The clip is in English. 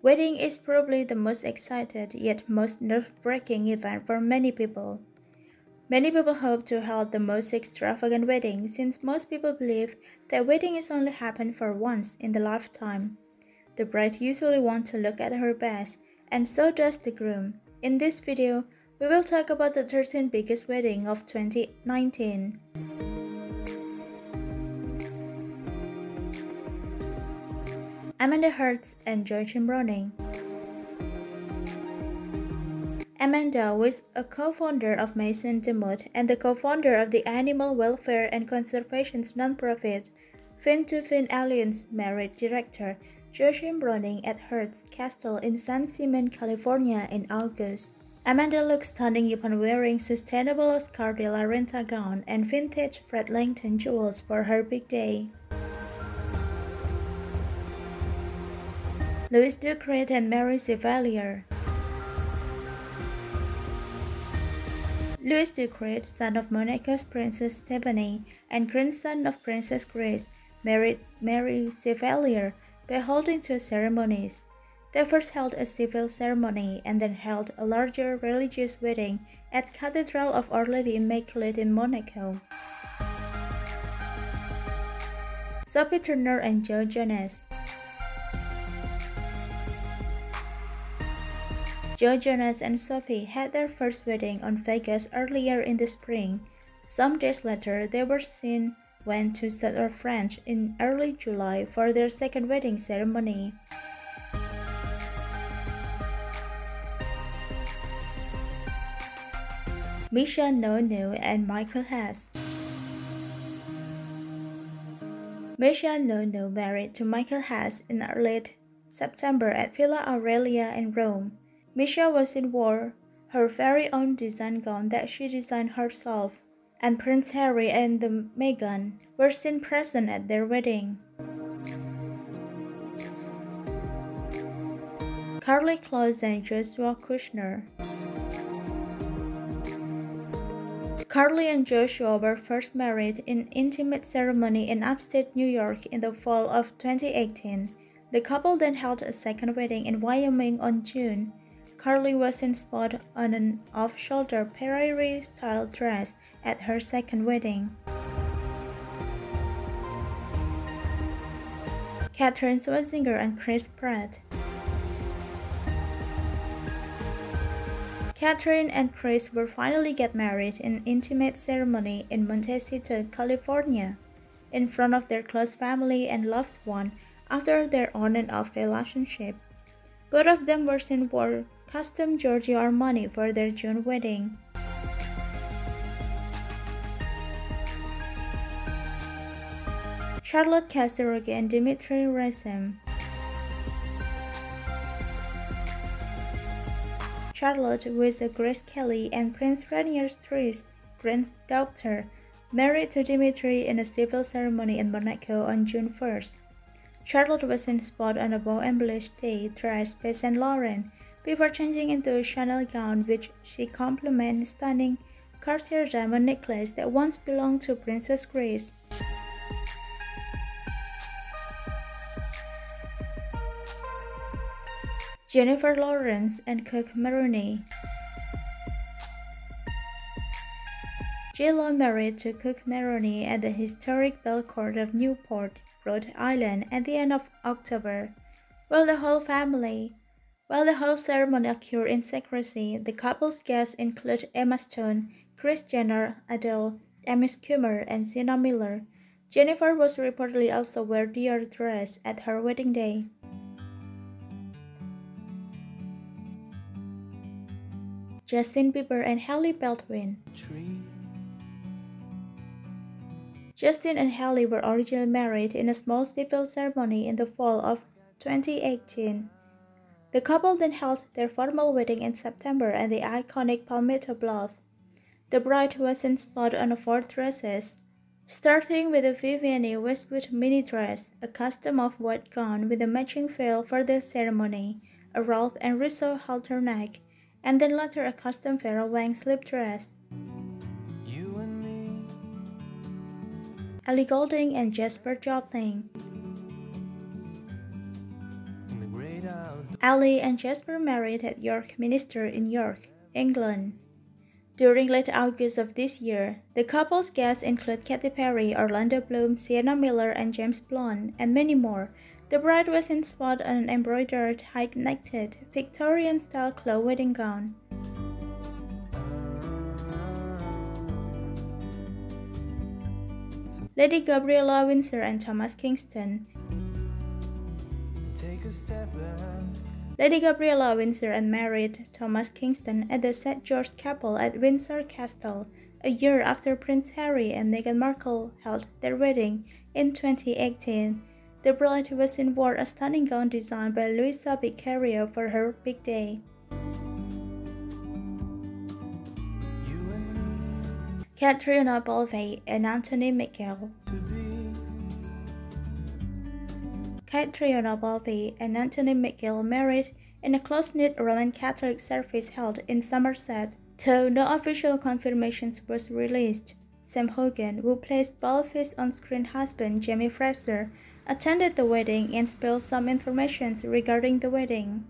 Wedding is probably the most excited yet most nerve-wracking event for many people. Many people hope to hold the most extravagant wedding since most people believe that wedding is only happen for once in the lifetime. The bride usually wants to look at her best and so does the groom. In this video, we will talk about the 13 biggest wedding of 2019. Amanda Hearst and Joachim Ronning. Amanda was a co-founder of Maison de Mode and the co-founder of the animal welfare and conservation nonprofit Finn2finn Alliance married director Joachim Ronning at Hearst Castle in San Simeon, California in August. Amanda looks stunning upon wearing sustainable Oscar de la Renta gown and vintage Fred Leighton jewels for her big day. Louis Ducruet and Mary Chevallier. Louis Ducruet, son of Monaco's Princess Stephanie and grandson of Princess Grace, married Mary Chevallier by holding two ceremonies. They first held a civil ceremony and then held a larger religious wedding at Cathedral of Our Lady Immaculate in Monaco. Sophie Turner and Joe Jonas Joe Jonas and Sophie had their first wedding on Vegas earlier in the spring. Some days later, they were seen went to Southern France in early July for their second wedding ceremony. Misha Nonoo and Michael Hess. Misha Nonoo married to Michael Hess in late September at Villa Aurelia in Rome. Misha was in war, her very own design gown that she designed herself, and Prince Harry and the Meghan were seen present at their wedding. Karlie Kloss and Joshua Kushner. Karlie and Joshua were first married in intimate ceremony in upstate New York in the fall of 2018. The couple then held a second wedding in Wyoming on June Karlie was in spot on an off-shoulder prairie-style dress at her second wedding. Katherine Schwarzenegger and Chris Pratt Katherine and Chris will finally get married in an intimate ceremony in Montecito, California, in front of their close family and loved one after their on and off relationship. Both of them were seen wore custom Giorgio Armani for their June wedding. Charlotte Casiraghi and Dimitri Rassam. Charlotte, with Grace Kelly and Prince Rainier's third granddaughter, married to Dimitri in a civil ceremony in Monaco on June 1st. Charlotte was in spot on a bow-embellished day dress by Saint Laurent before changing into a Chanel gown which she complements stunning Cartier diamond necklace that once belonged to Princess Grace. Jennifer Lawrence and Cook Maroney J-Lo married to Cook Maroney at the historic Belcourt of Newport, Rhode Island at the end of October, while the whole family while the whole ceremony occurred in secrecy, the couple's guests include Emma Stone, Kris Jenner, Adele, Amy Schumer, and Sienna Miller. Jennifer was reportedly also wear Dior dress at her wedding day. Justin Bieber and Hailey Baldwin. Justin and Hailey were originally married in a small civil ceremony in the fall of 2018. The couple then held their formal wedding in September at the iconic Palmetto Bluff. The bride was in spot on four dresses, starting with a Vivienne Westwood mini dress, a custom off-white gown with a matching veil for the ceremony, a Ralph and Russo halter neck, and then later a custom Vera Wang slip dress. Ellie Goulding and Jasper Jobling. Ellie and Jasper married at York Minster in York, England. During late August of this year, the couple's guests include Katy Perry, Orlando Bloom, Sienna Miller, and James Blunt, and many more, the bride was in spot on an embroidered, high-necked, Victorian-style cloth wedding gown. Lady Gabriella Windsor and Thomas Kingston. Lady Gabriella Windsor and married Thomas Kingston at the St. George Chapel at Windsor Castle, a year after Prince Harry and Meghan Markle held their wedding in 2018. The bride was in wore a stunning gown designed by Luisa Beccaria for her big day. Catriona Balfe and Anthony McGill. Catriona Balfe and Anthony McGill married in a close-knit Roman Catholic service held in Somerset. Though no official confirmations was released, Sam Heughan, who plays Balfe's on-screen husband Jamie Fraser, attended the wedding and spilled some information regarding the wedding.